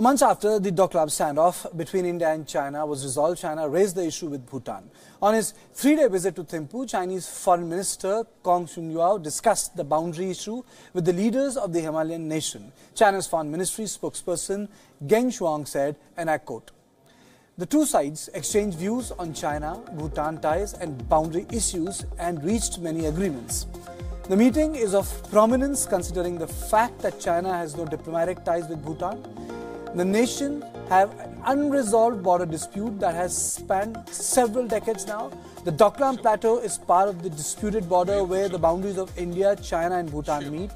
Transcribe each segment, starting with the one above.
A month after the Doklam standoff between India and China was resolved, China raised the issue with Bhutan. On his three-day visit to Thimphu, Chinese Foreign Minister Kong Xuanyou discussed the boundary issue with the leaders of the Himalayan nation. China's Foreign Ministry spokesperson Geng Shuang said, and I quote, the two sides exchanged views on China, Bhutan ties and boundary issues and reached many agreements. The meeting is of prominence considering the fact that China has no diplomatic ties with Bhutan the nation have an unresolved border dispute that has spanned several decades now. The Doklam Plateau is part of the disputed border where the boundaries of India, China and Bhutan meet.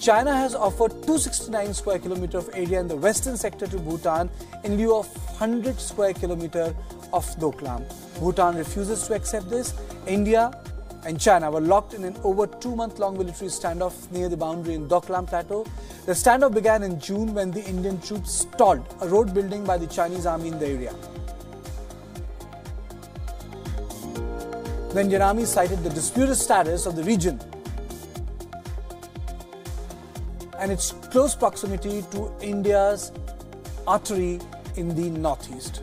China has offered 269 square kilometer of area in the western sector to Bhutan in lieu of 100 square kilometer of Doklam. Bhutan refuses to accept this. India and China were locked in an over two-month-long military standoff near the boundary in Doklam Plateau. The standoff began in June when the Indian troops stalled a road building by the Chinese army in the area. The Indian army cited the disputed status of the region and its close proximity to India's artery in the northeast.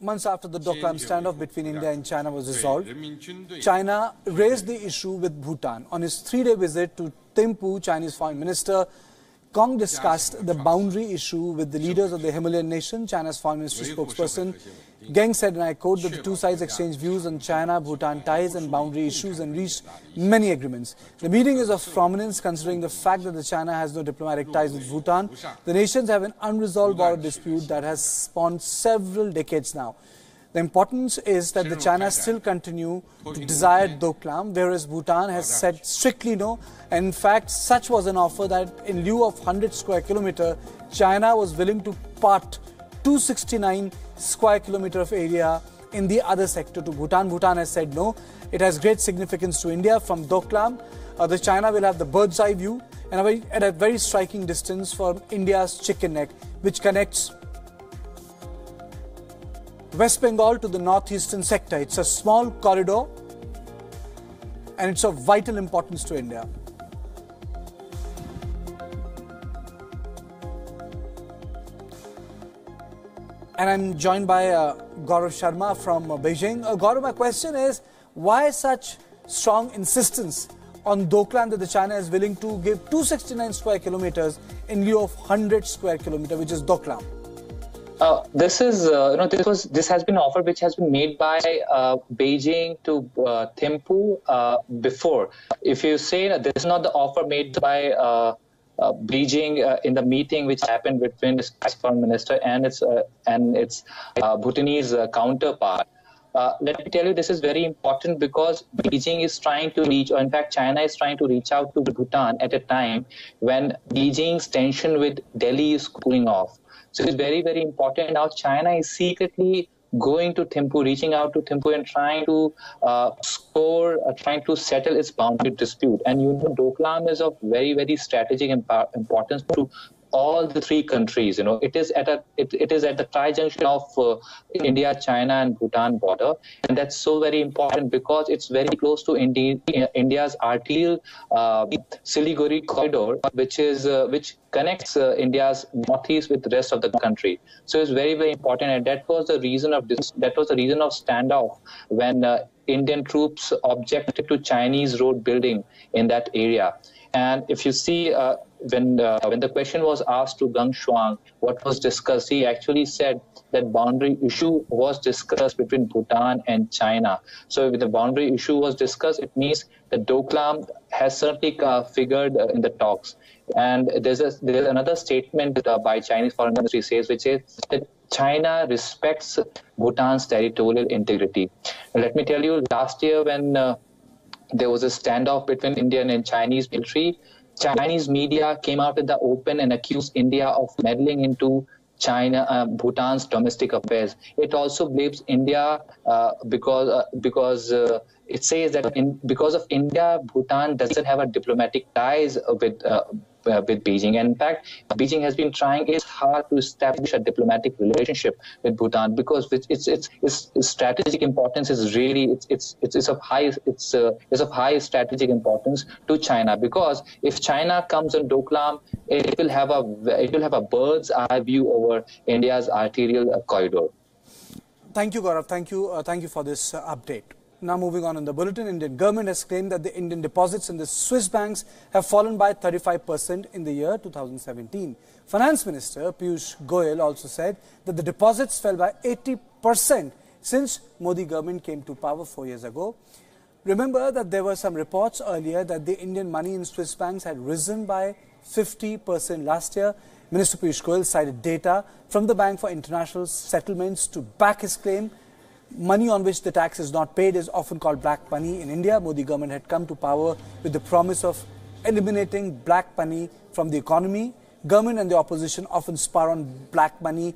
Months after the Doklam standoff between India and China was resolved, China raised the issue with Bhutan. On his three-day visit to Thimphu, Chinese Foreign Minister Kong discussed the boundary issue with the leaders of the Himalayan nation. China's foreign ministry spokesperson Geng said, and I quote, that the two sides exchanged views on China-Bhutan ties and boundary issues and reached many agreements. The meeting is of prominence considering the fact that China has no diplomatic ties with Bhutan. The nations have an unresolved border dispute that has spawned several decades now. The importance is that the China still continue to desire Doklam, whereas Bhutan has said strictly no. And in fact, such was an offer that in lieu of 100 square kilometer, China was willing to part 269 square kilometer of area in the other sector to Bhutan. Bhutan has said no. It has great significance to India. From Doklam, uh, the China will have the bird's eye view and a very, at a very striking distance from India's chicken neck, which connects West Bengal to the northeastern sector. It's a small corridor and it's of vital importance to India. And I'm joined by uh, Gaurav Sharma from uh, Beijing. Uh, Gaurav, my question is why such strong insistence on Doklam that the China is willing to give 269 square kilometers in lieu of 100 square kilometer, which is Doklam? Uh, this is, uh, you know, this was this has been offer which has been made by uh, Beijing to uh, Thimphu uh, before. If you say that this is not the offer made by uh, Beijing in the meeting which happened between the foreign minister and its and its Bhutanese counterpart. let me tell you, this is very important because Beijing is trying to reach, or in fact, China is trying to reach out to Bhutan at a time when Beijing's tension with Delhi is cooling off. So it's very, very important. Now China is secretly going to Thimphu, reaching out to Thimphu and trying to uh, score, uh, trying to settle its boundary dispute. And you know, Doklam is of very, very strategic importance to all the three countries. You know, it is at a it, it is at the tri-junction of uh, India, China, and Bhutan border, and that's so very important because it's very close to India, India's arterial uh, Siliguri corridor, which is uh, which connects uh, India's northeast with the rest of the country. So it's very very important, and that was the reason of this. That was the reason of standoff when uh, Indian troops objected to Chinese road building in that area. And if you see, uh, when uh, when the question was asked to Geng Shuang, what was discussed, he actually said that boundary issue was discussed between Bhutan and China. So if the boundary issue was discussed, it means that Doklam has certainly uh, figured uh, in the talks. And there's a, there's another statement uh, by Chinese Foreign Ministry says, which is that China respects Bhutan's territorial integrity. And let me tell you, last year when uh, there was a standoff between Indian and Chinese military, Chinese media came out in the open and accused India of meddling into China, uh, Bhutan's domestic affairs. It also blames India uh, because uh, because uh, it says that in, because of India, Bhutan doesn't have a diplomatic ties with uh, with Beijing. And in fact, Beijing has been trying its hard to establish a diplomatic relationship with Bhutan because its its, its, its strategic importance is really it's it's it's, it's of high it's uh, it's of high strategic importance to China because if China comes on Doklam, it will have a it will have a bird's eye view over India's arterial corridor. Thank you, Gaurav. Thank you. Uh, thank you for this uh, update. Now moving on in the bulletin, Indian government has claimed that the Indian deposits in the Swiss banks have fallen by 35% in the year 2017. Finance Minister Piyush Goyal also said that the deposits fell by 80% since Modi government came to power four years ago. Remember that there were some reports earlier that the Indian money in Swiss banks had risen by 50% last year. Minister Piyush Goyal cited data from the Bank for International Settlements to back his claim money on which the tax is not paid is often called black money in India. Modi government had come to power with the promise of eliminating black money from the economy. Government and the opposition often spar on black money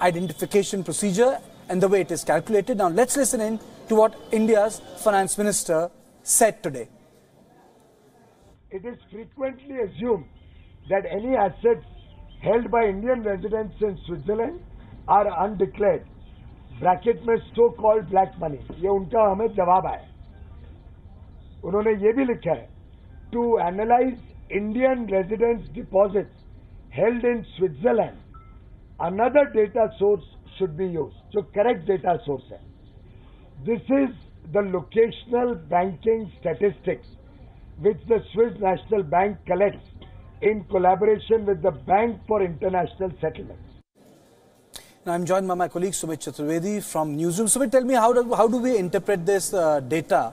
identification procedure and the way it is calculated. Now let's listen in to what India's finance minister said today. It is frequently assumed that any assets held by Indian residents in Switzerland are undeclared bracket में so called black money ये उनका हमें जवाब है उन्होंने ये भी लिखा है to analyse Indian residents deposit held in Switzerland another data source should be use जो करेक्ट डेटा सोर्स है। This is the locational banking statistics which the Swiss national bank collects in collaboration with the bank for international settlement Now I'm joined by my colleague Sumit Chaturvedi from Newsroom. Sumit, tell me how do, how do we interpret this uh, data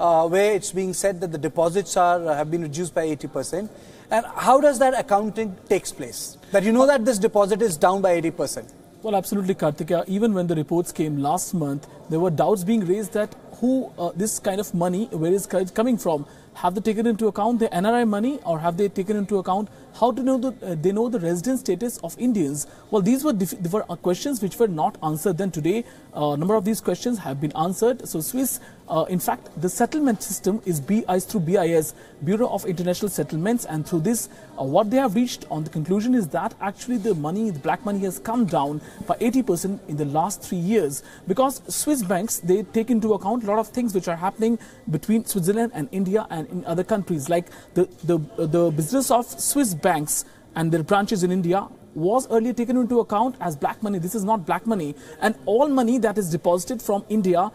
uh, where it's being said that the deposits are uh, have been reduced by 80%? And how does that accounting takes place? That you know that this deposit is down by 80%? Well, absolutely, Kartika. Even when the reports came last month, there were doubts being raised that who uh, this kind of money, where is coming from? Have they taken into account the NRI money or have they taken into account how to know the, uh, they know the resident status of Indians? Well, these were, were uh, questions which were not answered. Then today, uh, a number of these questions have been answered. So Swiss, uh, in fact, the settlement system is BIS through BIS, Bureau of International Settlements. And through this, uh, what they have reached on the conclusion is that actually the money, the black money has come down by 80% in the last three years. Because Swiss banks, they take into account a lot of things which are happening between Switzerland and India and in other countries. Like the, the, the business of Swiss banks and their branches in India was earlier taken into account as black money. This is not black money. And all money that is deposited from India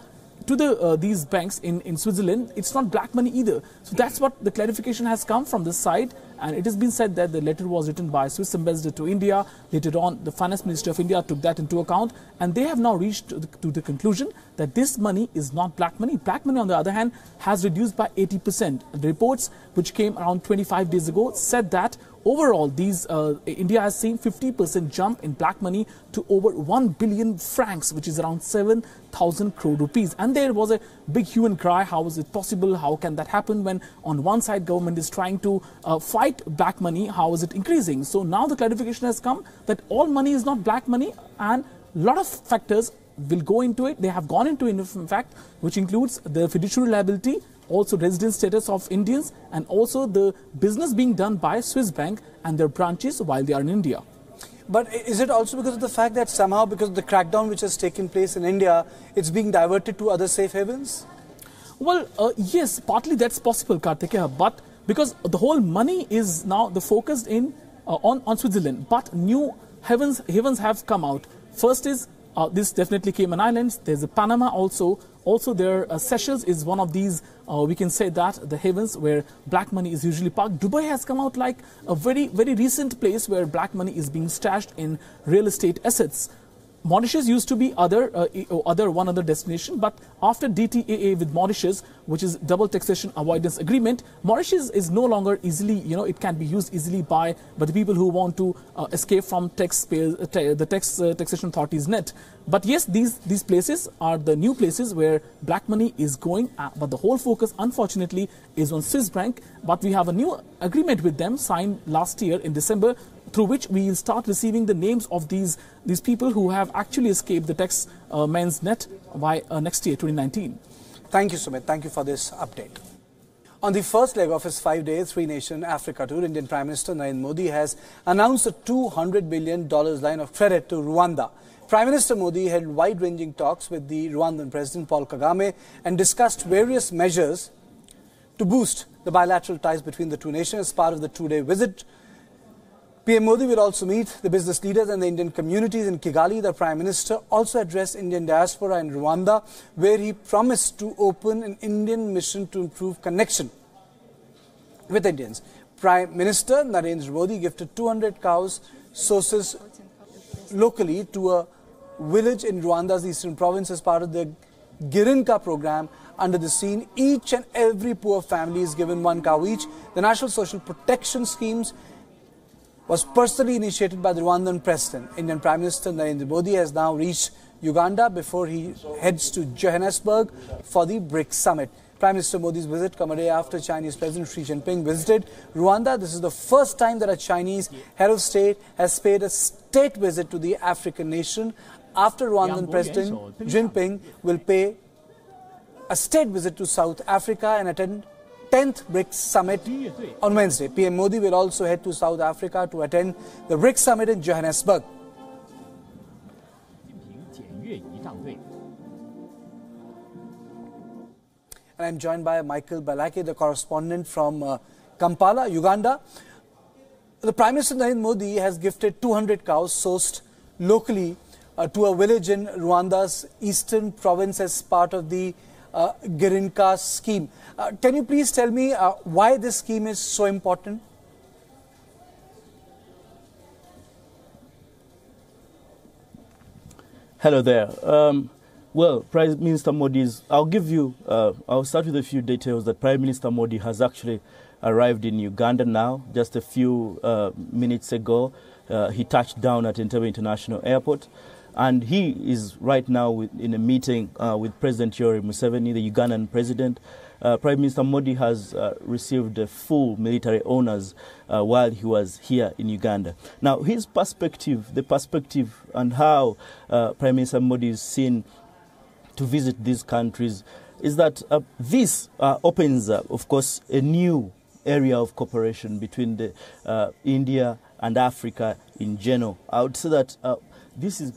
to the uh, these banks in, in Switzerland, it's not black money either. So that's what the clarification has come from this side. And it has been said that the letter was written by Swiss ambassador to India. Later on, the finance minister of India took that into account. And they have now reached to the, to the conclusion that this money is not black money. Black money, on the other hand, has reduced by 80%. The reports which came around 25 days ago said that Overall, these uh, India has seen 50% jump in black money to over 1 billion francs, which is around 7,000 crore rupees. And there was a big hue and cry. How is it possible? How can that happen when on one side government is trying to uh, fight black money? How is it increasing? So now the clarification has come that all money is not black money and a lot of factors will go into it. They have gone into it, in fact, which includes the fiduciary liability, also resident status of Indians and also the business being done by Swiss Bank and their branches while they are in India. But is it also because of the fact that somehow because of the crackdown which has taken place in India, it's being diverted to other safe havens? Well, uh, yes, partly that's possible, Kartikeya, but because the whole money is now the focused in uh, on, on Switzerland, but new havens, havens have come out. First is uh, this definitely Cayman Islands. There's a Panama also. Also, their uh, Seychelles is one of these. Uh, we can say that the havens where black money is usually parked. Dubai has come out like a very very recent place where black money is being stashed in real estate assets. Mauritius used to be other uh, other one other destination, but after DTAA with Mauritius, which is double taxation avoidance agreement, Mauritius is no longer easily you know it can be used easily by by the people who want to uh, escape from tax pay, uh, the tax uh, taxation authorities net. But yes, these these places are the new places where black money is going. Uh, but the whole focus, unfortunately, is on Swiss Bank. But we have a new agreement with them signed last year in December through which we will start receiving the names of these, these people who have actually escaped the tax uh, men's net by uh, next year, 2019. Thank you, Sumit. Thank you for this update. On the first leg of his five-day three-nation Africa tour, Indian Prime Minister Narendra Modi has announced a $200 billion line of credit to Rwanda. Prime Minister Modi held wide-ranging talks with the Rwandan President Paul Kagame and discussed various measures to boost the bilateral ties between the two nations as part of the two-day visit PM Modi will also meet the business leaders and the Indian communities in Kigali. The Prime Minister also addressed Indian diaspora in Rwanda, where he promised to open an Indian mission to improve connection with Indians. Prime Minister Narendra Modi gifted 200 cows sources locally to a village in Rwanda's eastern province as part of the Girinka program. Under the scene, each and every poor family is given one cow each. The National Social Protection Schemes was personally initiated by the Rwandan president. Indian Prime Minister Narendra Modi has now reached Uganda before he heads to Johannesburg for the BRICS summit. Prime Minister Modi's visit come a day after Chinese President Xi Jinping visited Rwanda. This is the first time that a Chinese head of state has paid a state visit to the African nation. After Rwandan President Jinping will pay a state visit to South Africa and attend 10th BRICS summit on Wednesday. PM Modi will also head to South Africa to attend the BRICS summit in Johannesburg. And I'm joined by Michael Balake, the correspondent from uh, Kampala, Uganda. The Prime Minister Narendra Modi has gifted 200 cows sourced locally uh, to a village in Rwanda's eastern province as part of the uh, Girinka scheme. Uh, can you please tell me uh, why this scheme is so important? Hello there. Um, well, Prime Minister Modi's, I'll give you, uh, I'll start with a few details that Prime Minister Modi has actually arrived in Uganda now, just a few uh, minutes ago. Uh, he touched down at Entebbe International Airport. And he is right now with, in a meeting uh, with President Yoweri Museveni, the Ugandan president. Uh, Prime Minister Modi has uh, received full military honors uh, while he was here in Uganda. Now, his perspective, the perspective and how uh, Prime Minister Modi is seen to visit these countries is that uh, this opens up, of course, a new area of cooperation between the, India and Africa in general. I would say that this is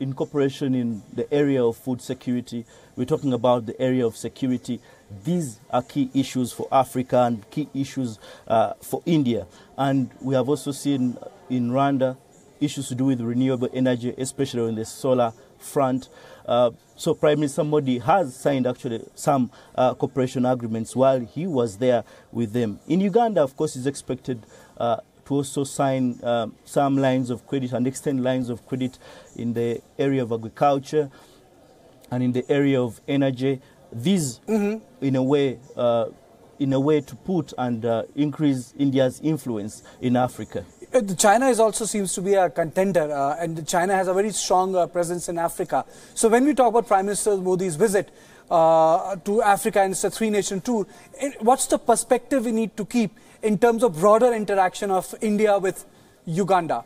incorporation in the area of food security. We're talking about the area of security. These are key issues for Africa and key issues uh, for India. And we have also seen in Rwanda issues to do with renewable energy, especially on the solar front. Uh, so Prime Minister Modi has signed actually some uh, cooperation agreements while he was there with them. In Uganda, of course, is expected uh, to also sign um, some lines of credit and extend lines of credit in the area of agriculture and in the area of energy. These, mm-hmm. in a way, uh, in a way to put and uh, increase India's influence in Africa. Uh, China is also seems to be a contender, uh, and China has a very strong uh, presence in Africa. So when we talk about Prime Minister Modi's visit uh, to Africa and it's a three-nation tour, what's the perspective we need to keep in terms of broader interaction of India with Uganda?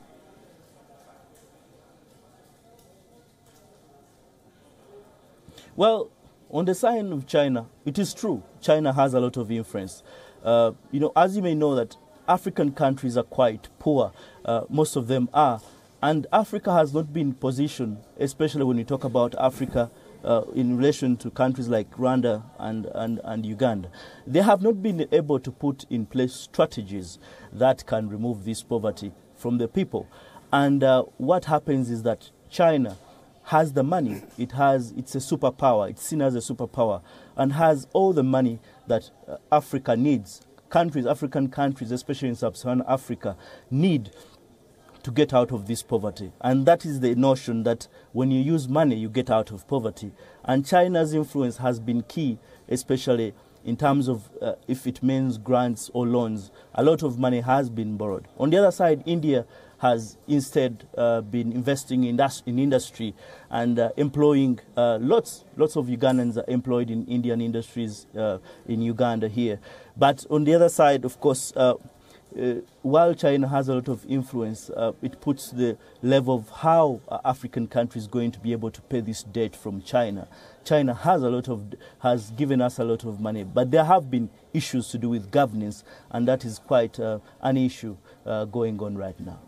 Well, on the side of China, it is true. China has a lot of influence. Uh, you know, as you may know, that African countries are quite poor. Uh, most of them are. And Africa has not been positioned, especially when you talk about Africa uh, in relation to countries like Rwanda and, and, and Uganda. They have not been able to put in place strategies that can remove this poverty from the people. And uh, what happens is that China has the money. It has, it's a superpower. It's seen as a superpower and has all the money that uh, Africa needs. Countries, African countries, especially in sub-Saharan Africa, need to get out of this poverty. And that is the notion that when you use money, you get out of poverty. And China's influence has been key, especially in terms of uh, if it means grants or loans. A lot of money has been borrowed. On the other side, India has instead uh, been investing in, in industry and uh, employing uh, lots, lots of Ugandans are employed in Indian industries uh, in Uganda here. But on the other side, of course, uh, while China has a lot of influence, uh, it puts the level of how uh, African countries going to be able to pay this debt from China. China has a lot of has given us a lot of money, but there have been issues to do with governance, and that is quite uh, an issue uh, going on right now.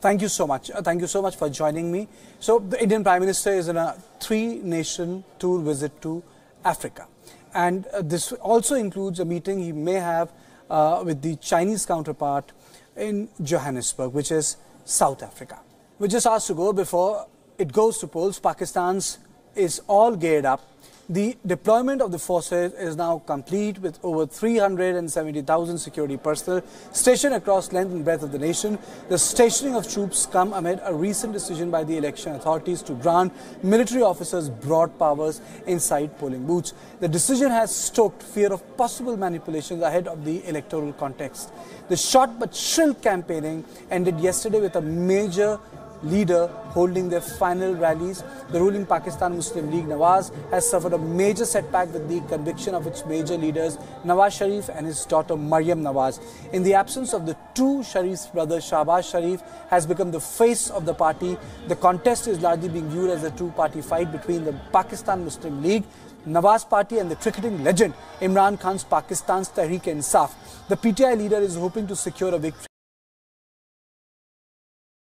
Thank you so much. Uh, thank you so much for joining me. So, the Indian Prime Minister is on a three nation tour visit to Africa. And this also includes a meeting he may have uh, with the Chinese counterpart in Johannesburg, which is South Africa. We're just asked to go before it goes to polls. Pakistan's is all geared up the deployment of the forces is now complete with over 370,000 security personnel stationed across length and breadth of the nation. The stationing of troops come amid a recent decision by the election authorities to grant military officers broad powers inside polling booths. The decision has stoked fear of possible manipulations ahead of the electoral context. The short but shrill campaigning ended yesterday with a major leader holding their final rallies. The ruling Pakistan Muslim League Nawaz has suffered a major setback with the conviction of its major leaders Nawaz Sharif and his daughter Maryam Nawaz. In the absence of the two Sharif's brother Shahbaz Sharif has become the face of the party. The contest is largely being viewed as a two-party fight between the Pakistan Muslim League Nawaz Party and the cricketing legend Imran Khan's Pakistan's Tehreek-e-Insaf. The PTI leader is hoping to secure a victory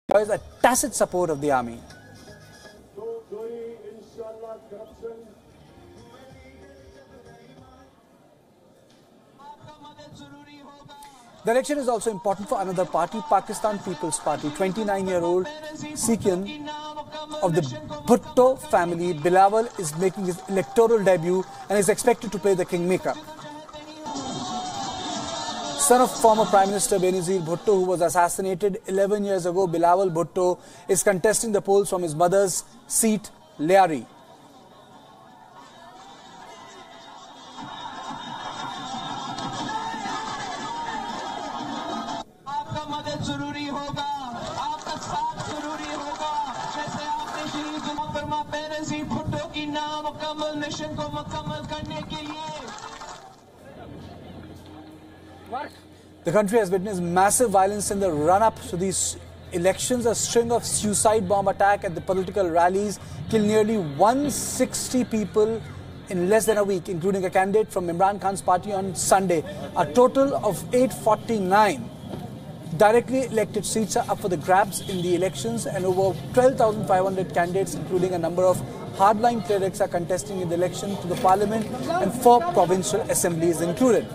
enjoys a tacit support of the army. The election is also important for another party, Pakistan People's Party. 29-year-old Sikhian of the Bhutto family, Bilawal, is making his electoral debut and is expected to play the kingmaker son of former Prime Minister Benazir Bhutto, who was assassinated 11 years ago, Bilawal Bhutto, is contesting the polls from his mother's seat, Lyari. The country has witnessed massive violence in the run-up to these elections. A string of suicide bomb attack at the political rallies killed nearly 160 people in less than a week, including a candidate from Imran Khan's party on Sunday. A total of 849 directly elected seats are up for the grabs in the elections, and over 12,500 candidates, including a number of hardline clerics, are contesting in the election to the parliament, and four provincial assemblies included.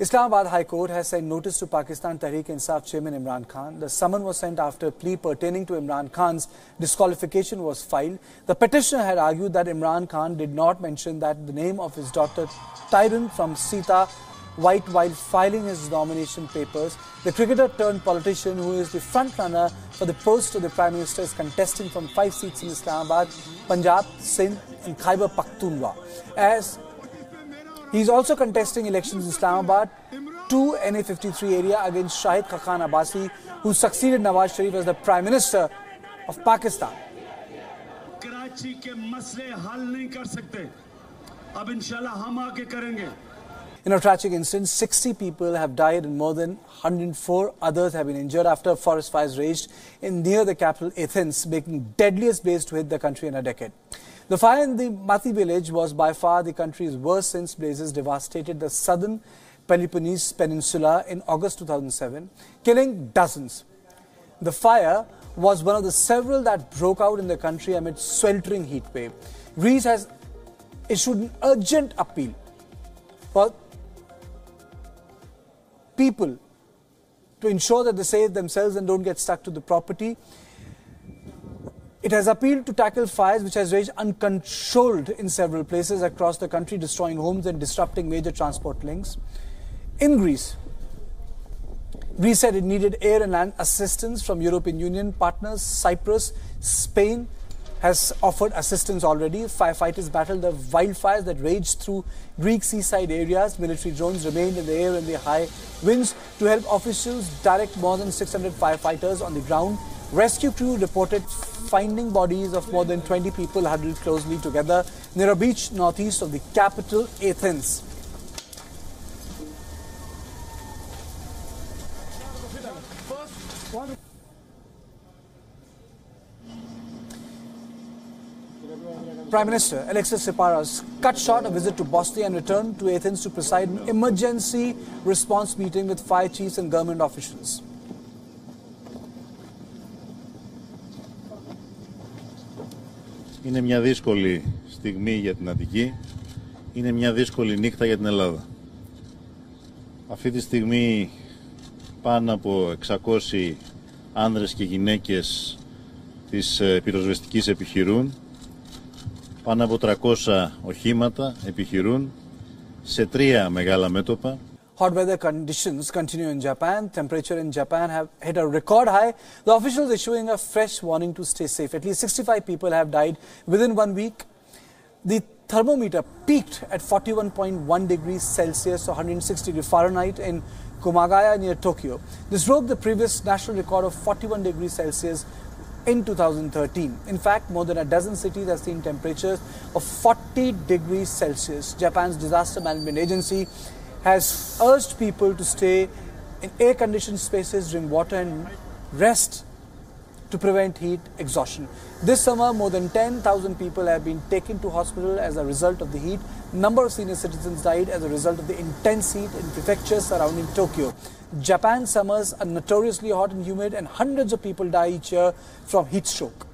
Islamabad High Court has sent notice to Pakistan Tehreek-e-Insaf chairman Imran Khan. The summon was sent after a plea pertaining to Imran Khan's disqualification was filed. The petitioner had argued that Imran Khan did not mention that the name of his daughter Tyrian from Sita White while filing his nomination papers. The cricketer turned politician who is the front runner for the post of the Prime Minister is contesting from five seats in Islamabad, Punjab, Sindh and Khyber Pakhtunkhwa. As he is also contesting elections in Islamabad, to NA53 area against Shahid Khaqan Abbasi, who succeeded Nawaz Sharif as the Prime Minister of Pakistan. In a tragic incident, 60 people have died and more than 104 others have been injured after forest fires raged in near the capital Athens, making deadliest blaze to hit the country in a decade. The fire in the Mati village was by far the country's worst since blazes devastated the southern Peloponnese Peninsula in August 2007, killing dozens. The fire was one of the several that broke out in the country amid sweltering heat wave. Greece has issued an urgent appeal for people to ensure that they save themselves and don't get stuck to the property. It has appealed to tackle fires which has raged uncontrolled in several places across the country, destroying homes and disrupting major transport links. In Greece, Greece said it needed air and land assistance from European Union partners. Cyprus, Spain has offered assistance already. Firefighters battled the wildfires that raged through Greek seaside areas. Military drones remained in the air in the high winds to help officials direct more than 600 firefighters on the ground Rescue crew reported finding bodies of more than 20 people huddled closely together near a beach northeast of the capital, Athens. Prime Minister Alexis Tsipras cut short a visit to Bosnia and returned to Athens to preside an emergency response meeting with fire chiefs and government officials. Είναι μια δύσκολη στιγμή για την Αττική. Είναι μια δύσκολη νύχτα για την Ελλάδα. Αυτή τη στιγμή πάνω από 600 άνδρες και γυναίκες της πυροσβεστικής επιχειρούν. Πάνω από 300 οχήματα επιχειρούν σε τρία μεγάλα μέτωπα. Hot weather conditions continue in Japan. Temperature in Japan have hit a record high. The officials issuing a fresh warning to stay safe. At least 65 people have died within one week. The thermometer peaked at 41.1 degrees Celsius or 106 degrees Fahrenheit in Kumagaya near Tokyo. This broke the previous national record of 41 degrees Celsius in 2013. In fact, more than a dozen cities have seen temperatures of 40 degrees Celsius. Japan's Disaster Management Agency has urged people to stay in air conditioned spaces, drink water, and rest to prevent heat exhaustion. This summer, more than 10,000 people have been taken to hospital as a result of the heat. Number of senior citizens died as a result of the intense heat in prefectures surrounding Tokyo. Japan's summers are notoriously hot and humid, and hundreds of people die each year from heat stroke.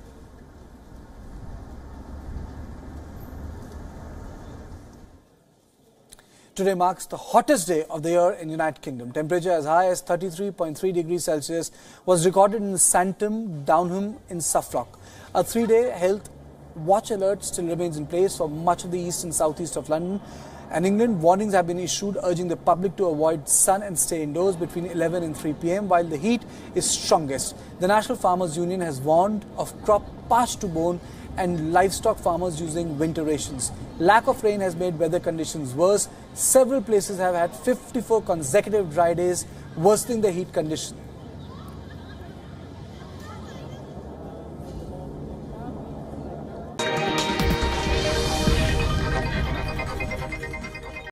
Today marks the hottest day of the year in the United Kingdom. Temperature as high as 33.3 degrees Celsius was recorded in Santon, Downham in Suffolk. A three-day health watch alert still remains in place for much of the east and southeast of London. And England, warnings have been issued urging the public to avoid sun and stay indoors between 11 and 3 pm while the heat is strongest. The National Farmers Union has warned of crop parched to bone and livestock farmers using winter rations. Lack of rain has made weather conditions worse. Several places have had 54 consecutive dry days, worsening the heat conditions.